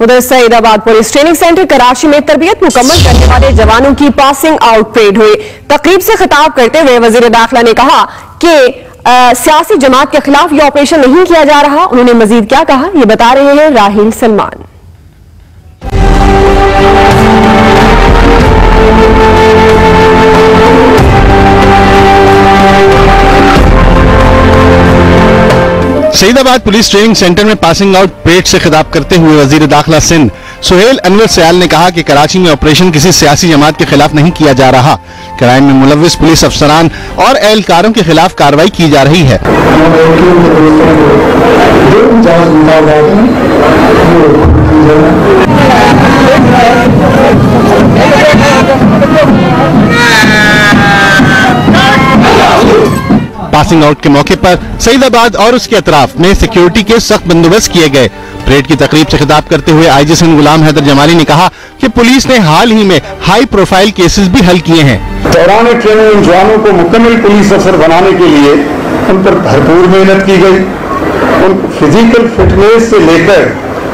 उधर Saidabad police training centre Karachi में तरबियत मुकम्मल करने वाले जवानों की पासिंग आउट परेड हुई। तकरीब से खिताब करते हुए वज़ीर दाखिला ने कहा कि सियासी जमात के खिलाफ ये ऑपरेशन नहीं किया जा रहा। उन्होंने मजीद क्या कहा? यह बता रहे हैं Rahil Salman. Saidabad police training centre में पासिंग आउट परेड से खिताब करते हुए वज़ीर दाखिला सिंध, सुहेल अनवर सयाल ने कहा कि कराची में ऑपरेशन किसी सियासी जमात के खिलाफ नहीं किया जा रहा। क्राइम में मुलविस पुलिस अफसरान और एहलकारों के खिलाफ कार्रवाई की जा रही है। पासिंग आउट के मौके पर सईदाबाद और उसके अतराफ में सिक्योरिटी के सख्त बंदोबस्त किए गए। परेड की तकरीब से खिताब करते हुए आईजी सिंध गुलाम हैदर जमाली ने कहा कि पुलिस ने हाल ही में हाई प्रोफ़ाइल केसेस भी हल किए हैं। दौरान ट्रेनिंग जवानों को मुकम्मल पुलिस अफसर बनाने के लिए उन पर भरपूर मेहनत की गई। उन फ़िज़िकल फिटनेस से लेकर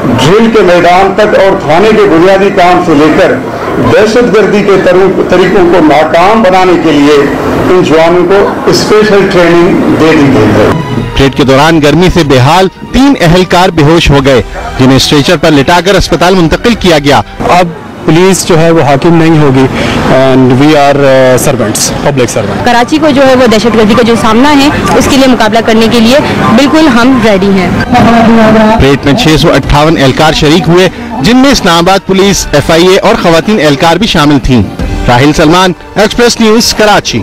ड्रिल के मैदान तक और थाने के बुनियादी काम से लेकर दहशतगर्दी के तरीकों को नाकाम बनाने के लिए इन जवानों को स्पेशल ट्रेनिंग दे दी गई है। परेड के दौरान गर्मी से बेहाल तीन अहलकार बेहोश हो गए जिन्हें स्ट्रेचर पर लिटाकर अस्पताल मुंतकिल किया गया। अब पुलिस जो है वो हाकिम नहीं होगी and we are servants public servant Karachi को जो है वो दहशतगर्दी का जो सामना है उसके लिए मुकाबला करने के लिए बिल्कुल हम रेडी हैं। परेड में छह सौ अट्ठावन एहलकार शरीक हुए जिनमें इस्लामाबाद पुलिस एफआईए और खवातीन एहलकार भी शामिल थी। Rahil Salman Express News Karachi.